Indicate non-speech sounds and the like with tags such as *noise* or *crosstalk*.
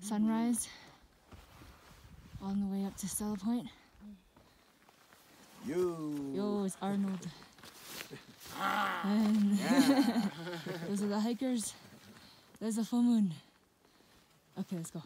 sunrise on the way up to Stella Point. Yo! Yo, it's Arnold. *laughs* And *laughs* those are the hikers. There's a full moon. Okay, let's go.